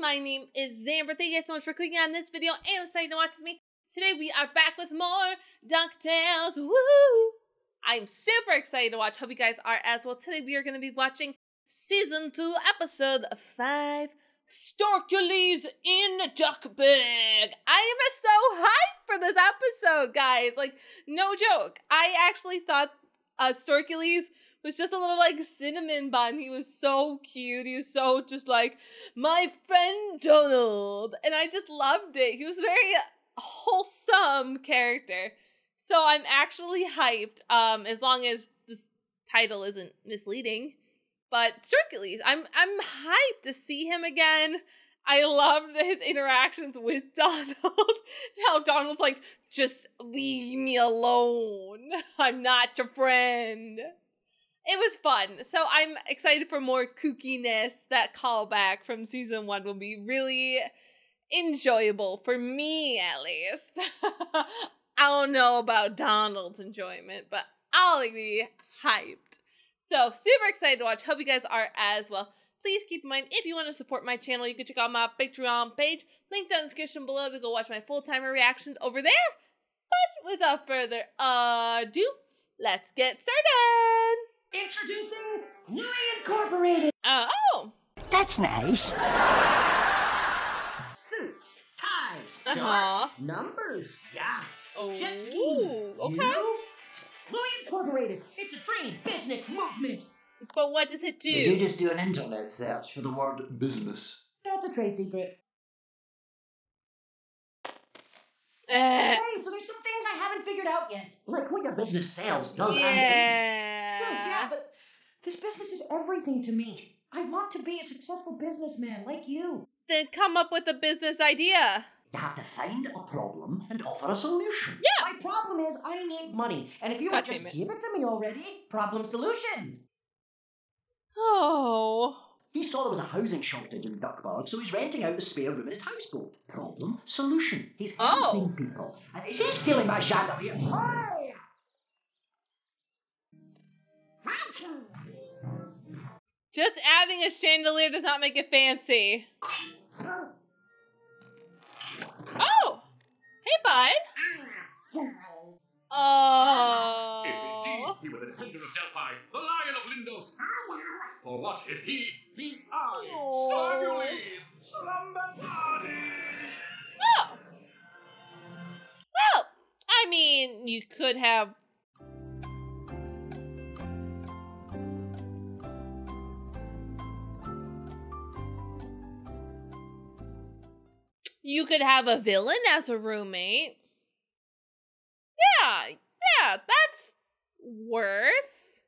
My name is Zamber. Thank you guys so much for clicking on this video and deciding to watch with me. Today we are back with more DuckTales. Woo! I'm super excited to watch. Hope you guys are as well. Today we are going to be watching season two, episode five. Storkules in Duck Bag. I am so hyped for this episode, guys. Like, no joke. I actually thought uh, Storkules was just a little like cinnamon bun. He was so cute. He was so just like my friend Donald, and I just loved it. He was a very wholesome character. So I'm actually hyped. Um, as long as this title isn't misleading. But Storkules, I'm I'm hyped to see him again. I loved his interactions with Donald. How Donald's like, just leave me alone. I'm not your friend it was fun. So I'm excited for more kookiness. That callback from season one will be really enjoyable for me, at least. I don't know about Donald's enjoyment, but I'll be hyped. So super excited to watch. Hope you guys are as well. Please keep in mind if you want to support my channel, you can check out my Patreon page. Link down in the description below to go watch my full timer reactions over there. But without further ado, let's get started. Introducing Louie Incorporated. Uh, oh. That's nice. Suits, ties, Uh-huh. shorts, numbers, yachts, Oh, jet skis. okay. You know? Louie Incorporated. It's a dream business movement. But what does it do? Did you just do an internet search for the word business? That's a trade secret. Uh, Hey, so there's some things I haven't figured out yet. Like what your business sales does, and is. So, yeah, but this business is everything to me. I want to be a successful businessman like you. Then come up with a business idea. You have to find a problem and offer a solution. Yeah. My problem is I need money, and if you would just it. give it to me already, problem solution. Oh. He saw there was a housing shortage in Duckburg, so he's renting out the spare room in his houseboat. Problem, solution. He's Oh. helping people. And is he stealing my chandelier? Hey! Just adding a chandelier does not make it fancy. Oh. Hey, bud. Oh. If indeed he were the defender of Delphi, the lion of Lindos. Or what if he be I, Oh. Storkules, slumber party? Oh. Well, I mean, you could have. You could have a villain as a roommate. Yeah, yeah, that's worse.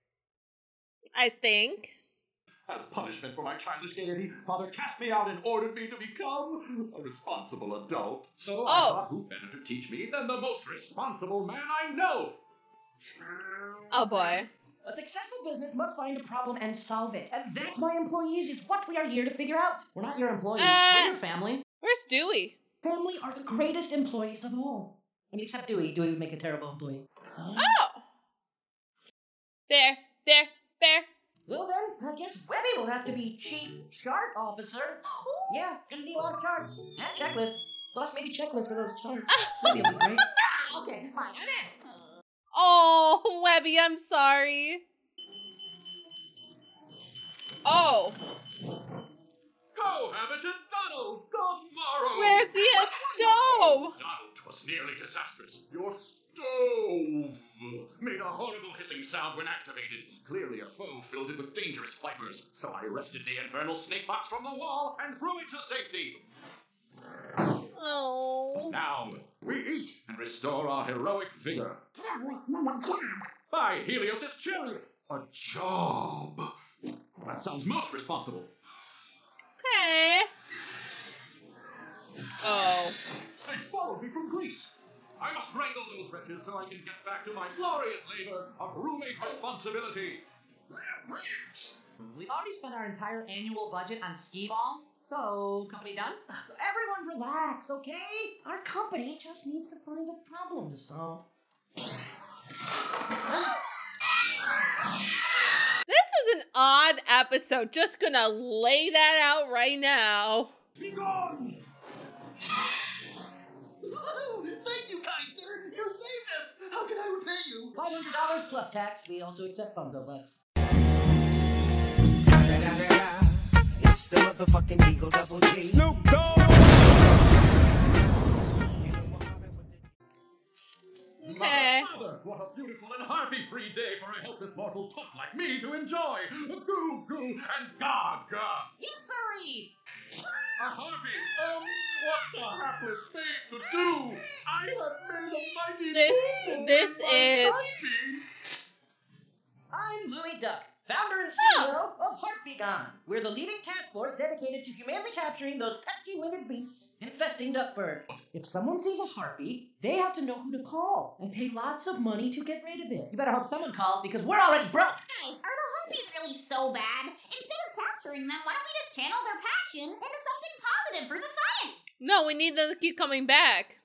I think. As punishment for my childish gaiety, Father cast me out and ordered me to become a responsible adult. So I Oh. thought, who better to teach me than the most responsible man I know? Oh boy. A successful business must find a problem and solve it. And that, my employees, is what we are here to figure out. We're not your employees. Uh. We're your family. Where's Dewey? Family are the greatest employees of all. I mean, except Dewey. Dewey would make a terrible employee. Oh! There, there, there. Well then, I guess Webby will have to be chief chart officer. Yeah, gonna need a lot of charts and checklists. Plus, maybe checklists for those charts. Be great. Yeah, okay, fine, I'm in. Oh, Webby, I'm sorry. Oh, Donald, good morrow! where's the stove? Donald, 'twas nearly disastrous. Your stove made a horrible hissing sound when activated. Clearly a foe filled it with dangerous vipers. So I wrested the infernal snake box from the wall and threw it to safety. Oh. Now, we eat and restore our heroic vigor. By Helios' chariot, a job. That sounds most responsible. Hey. Oh. They followed me from Greece. I must wrangle those wretches so I can get back to my glorious labor of roommate responsibility. We've already spent our entire annual budget on skee ball, so company done? Everyone relax, okay? Our company just needs to find a problem to solve. This is an odd episode. Just gonna lay that out right now. Be gone! Thank you, kind sir. You saved us. How can I repay you? Five hundred dollars plus tax. We also accept Funso bucks. It's the motherfucking Eagle Double G. Snoop Okay. Father, what a beautiful and harpy-free day for a helpless mortal tot like me to enjoy! Goo goo and gaga! Yes, sirree. A harpy? Um, what's a hapless fate to do? I have made a mighty This- this is- harpy. I'm Louie Duck, founder and Oh. CEO of Heart Be Gone. We're the leading task force dedicated to humanely capturing those pesky winged beasts infesting Duckburg. If someone sees a harpy, they have to know who to call and pay lots of money to get rid of it. You better hope someone calls because we're already broke. Guys, are the harpies really so bad? Instead of capturing them, why don't we just channel their passion into something positive for society? No, we need them to keep coming back.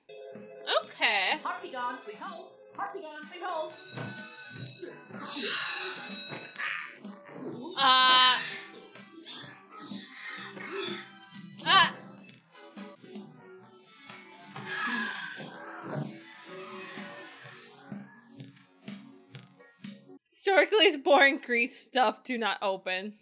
Okay. Heart be gone, please hold. Heart be gone, please hold. Uh. Ah. Historically boring Greece stuff do not open.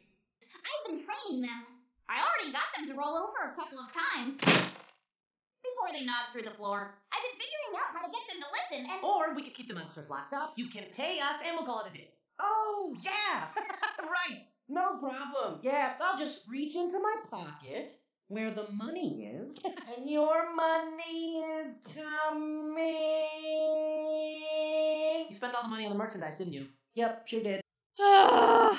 I've been training them. I already got them to roll over a couple of times. Before they nod through the floor. I've been figuring out how to get them to listen and. Or we could keep the monsters locked up. You can pay us and we'll call it a day. Oh, yeah! right! No problem. Yeah, I'll just reach into my pocket where the money is, and your money is coming. You spent all the money on the merchandise, didn't you? Yep, sure did. oh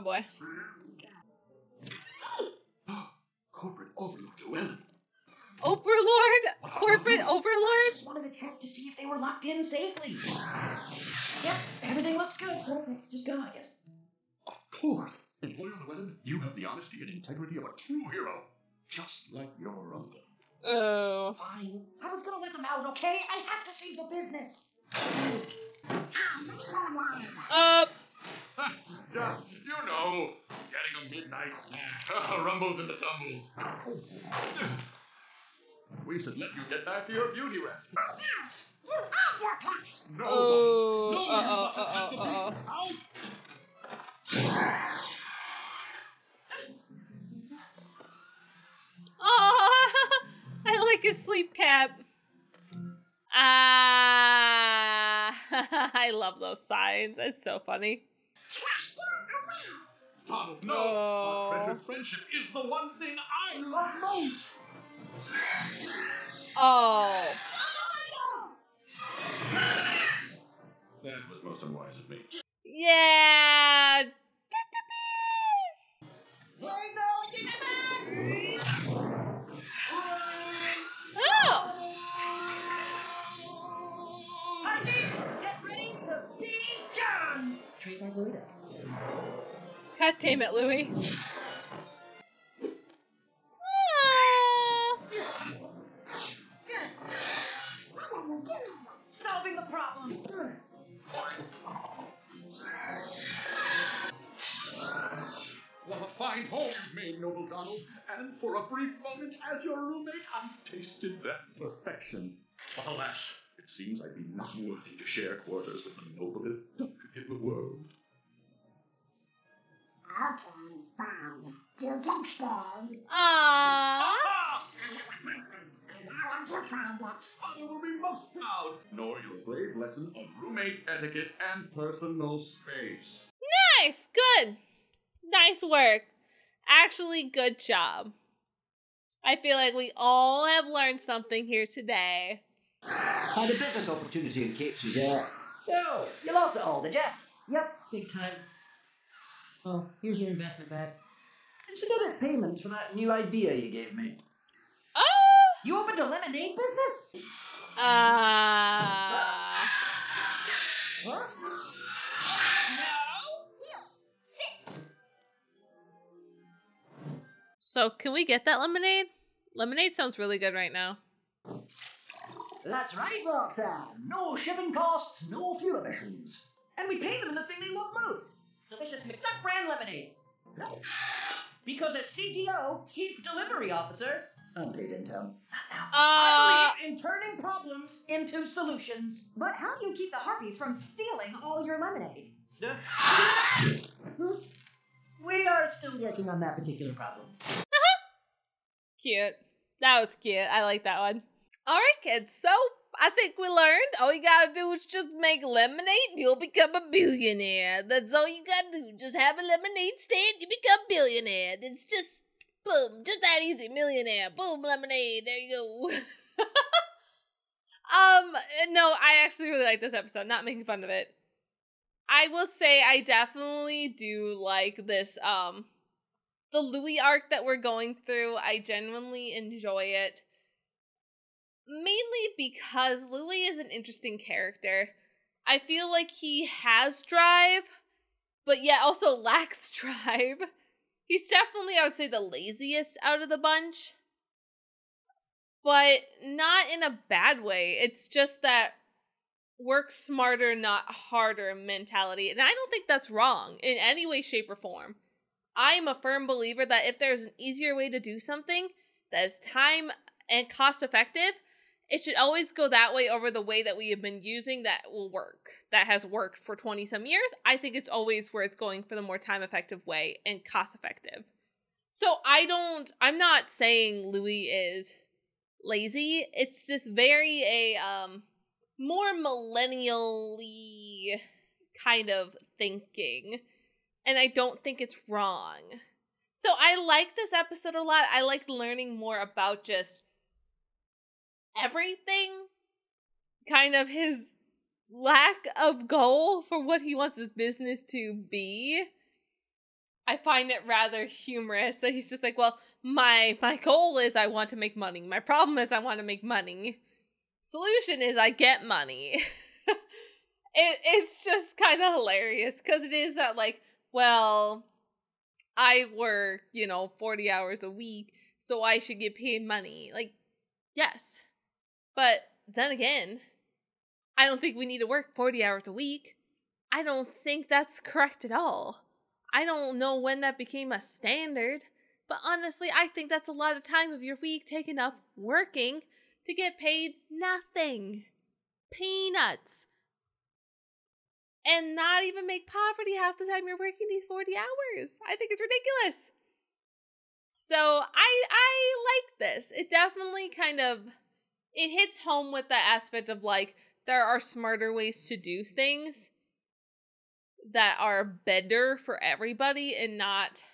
boy. Corporate Overlord Llewellyn. Overlord? Corporate Overlord? Just wanted to check to see if they were locked in safely. Yep, everything looks good, so just go, I guess. Of course. Employer Llewellyn, you have the honesty and integrity of a true hero. Just like your uncle. Oh. Fine. I was gonna let them out, okay? I have to save the business. Up. Just, you know, getting a midnight snack. Rumbles and the tumbles. We should let you get back to your beauty rest. No, Oh, don't. No, uh-oh, you uh, mustn't uh-oh, let the uh-oh. beasts uh, uh. out. Oh, I like his sleep cap. Ah, I love those signs. It's so funny. Donald, no. Oh. Our treasured oh. friendship is the one thing I love most. Oh, That was most unwise of me. yeah. God damn it, Louie. What a fine home you've made, noble Donald. And for a brief moment as your roommate, I tasted that perfection. But alas, it seems I'd be not worthy to share quarters with the noblest duck in the world. Okay, fine. You can stay. Aww. Ah! Now I'm to find it. I will be most proud. Nor your brave lesson of roommate etiquette and personal space. Nice. Good. Nice work. Actually, good job. I feel like we all have learned something here today. Had a business opportunity in Cape Suzette. So, you lost it all, did ya? Yep, big time. Oh, here's your investment back. Consider payment for that new idea you gave me. Oh. You opened a lemonade business? Ah. Huh? Sit. So, can we get that lemonade? Lemonade sounds really good right now. That's right, Roxanne. No shipping costs, no fuel emissions. And we pay them in the thing they love most delicious McDuck brand lemonade. Because as CDO, Chief Delivery Officer, Unpaid intern. Uh, I believe in turning problems into solutions. But how do you keep the harpies from stealing all your lemonade? We are still working on that particular problem. cute. That was cute. I like that one. All right, kids. So I think we learned all you gotta do is just make lemonade. And you'll become a billionaire. That's all you gotta do. Just have a lemonade stand. You become billionaire. It's just boom, just that easy. Millionaire. Boom, lemonade. There you go. um, no, I actually really like this episode. Not making fun of it. I will say I definitely do like this. Um, the Louie arc that we're going through. I genuinely enjoy it mainly because Louie is an interesting character. I feel like he has drive, but yet also lacks drive. He's definitely, I would say, the laziest out of the bunch. But not in a bad way. It's just that work smarter, not harder mentality. And I don't think that's wrong in any way, shape, or form. I'm a firm believer that if there's an easier way to do something that is time and cost effective, it should always go that way over the way that we have been using that will work that has worked for 20 some years. I think it's always worth going for the more time effective way and cost effective so i don't i'm not saying louie is lazy. It's just very a um more millennially kind of thinking and i don't think it's wrong. So i like this episode a lot. I like learning more about just everything kind of his lack of goal for what he wants his business to be i find it rather humorous that he's just like well my my goal is i want to make money. My problem is i want to make money. Solution is i get money. It, it's just kind of hilarious because it is that like well i work you know 40 hours a week so i should get paid money. Like yes but then again, I don't think we need to work 40 hours a week. I don't think that's correct at all. I don't know when that became a standard, but honestly, I think that's a lot of time of your week taken up working to get paid nothing. Peanuts. And not even make poverty half the time you're working these 40 hours. I think it's ridiculous. So I I like this. It definitely kind of it hits home with the aspect of like there are smarter ways to do things that are better for everybody and not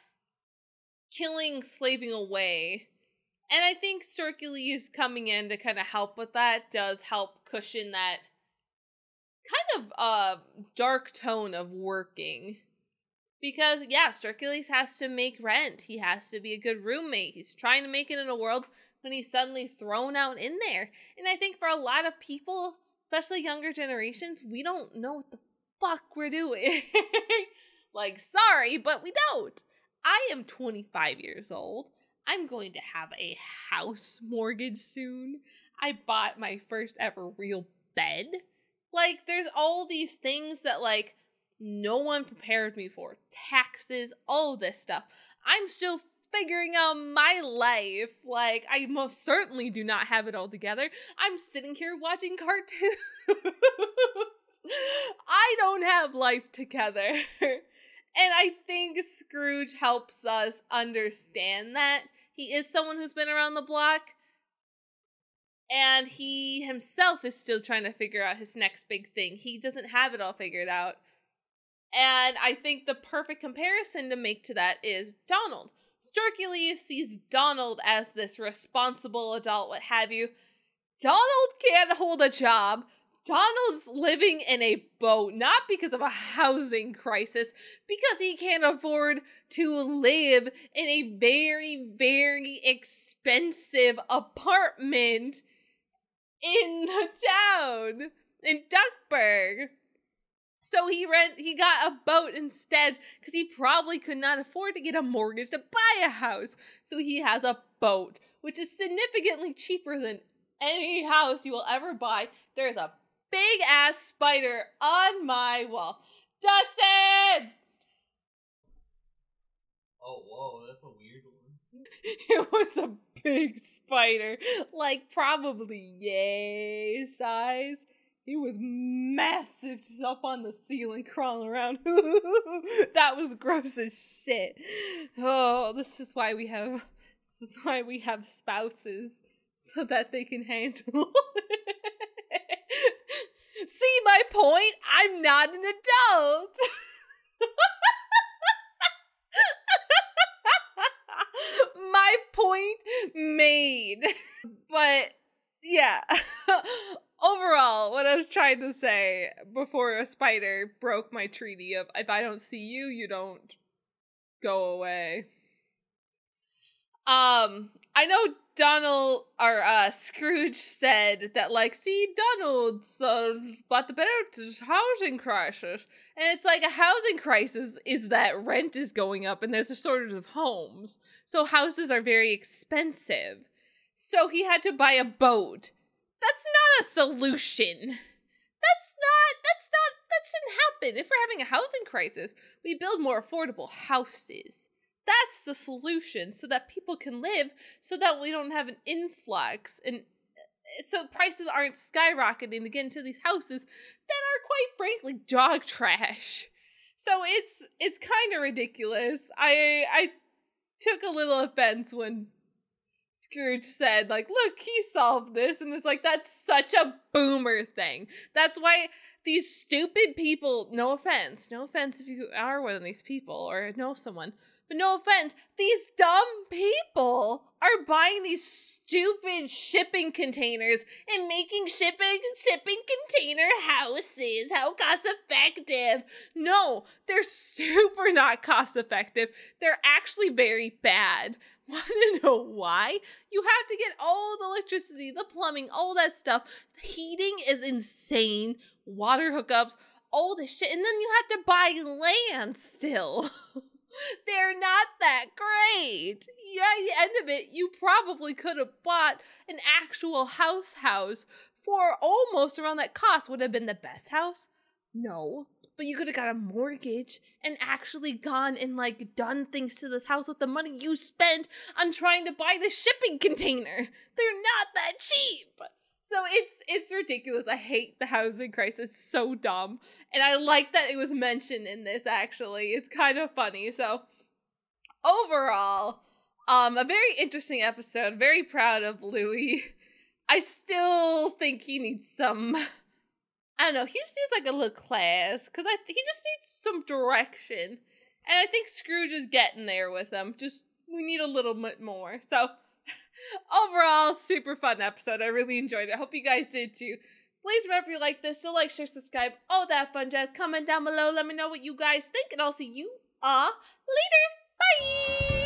killing slaving away. And i think Hercules coming in to kind of help with that does help cushion that kind of uh dark tone of working. Because yes Hercules has to make rent. He has to be a good roommate. He's trying to make it in a world when he's suddenly thrown out in there. And I think for a lot of people, especially younger generations, we don't know what the fuck we're doing. like, sorry, but we don't. I am 25 years old. I'm going to have a house mortgage soon. I bought my first ever real bed. Like, there's all these things that, like, no one prepared me for taxes, all this stuff. I'm still figuring out my life. Like, I most certainly do not have it all together. I'm sitting here watching cartoons. I don't have life together. and I think Scrooge helps us understand that. He is someone who's been around the block. And he himself is still trying to figure out his next big thing. He doesn't have it all figured out. And I think the perfect comparison to make to that is Donald. Hercules sees Donald as this responsible adult, what have you. Donald can't hold a job. Donald's living in a boat, not because of a housing crisis, because he can't afford to live in a very, very expensive apartment in the town in Duckburg. So he rent he got a boat instead because he probably could not afford to get a mortgage to buy a house. So he has a boat, which is significantly cheaper than any house you will ever buy. There's a big ass spider on my wall. Dustin! Oh, whoa, that's a weird one. It was a big spider, like probably yay size. He was massive, just up on the ceiling, crawling around. that was gross as shit. Oh, this is why we have. This is why we have spouses, so that they can handle. See my point? I'm not an adult. my point made. But yeah. Overall, what I was trying to say before a spider broke my treaty of if I don't see you, you don't go away. Um, I know Donald or uh Scrooge said that like, see, Donald's uh, about the better housing crisis, and it's like a housing crisis is that rent is going up and there's a shortage of homes, so houses are very expensive. So he had to buy a boat. That's not a solution. That's not. That's not. That shouldn't happen. If we're having a housing crisis, we build more affordable houses. That's the solution so that people can live so that we don't have an influx and uh, so prices aren't skyrocketing to get into these houses that are quite frankly dog trash. So it's it's kind of ridiculous. I I took a little offense when Scrooge said like, "Look, he solved this." And it's like that's such a boomer thing. That's why these stupid people, no offense, no offense if you are one of these people or know someone, no offense, these dumb people are buying these stupid shipping containers and making shipping shipping container houses. How cost effective? No, they're super not cost effective. They're actually very bad. Want to know why? You have to get all the electricity, the plumbing, all that stuff. The heating is insane. Water hookups, all this shit, and then you have to buy land still. They're not that great. Yeah, the end of it, you probably could have bought an actual house house for almost around that cost. Would have been the best house? No. But you could have got a mortgage and actually gone and like done things to this house with the money you spent on trying to buy the shipping container. They're not that cheap. So it's it's ridiculous. I hate the housing crisis. It's so dumb. And I like that it was mentioned in this actually. It's kind of funny. So overall, um a very interesting episode. Very proud of Louie. I still think he needs some I don't know, he just needs like a little class cuz I he just needs some direction. And I think Scrooge is getting there with him. Just we need a little bit more. So overall, super fun episode. I really enjoyed it. I hope you guys did too. Please remember if you like this, to like, share, subscribe, all that fun jazz. Comment down below. Let me know what you guys think, and I'll see you uh later.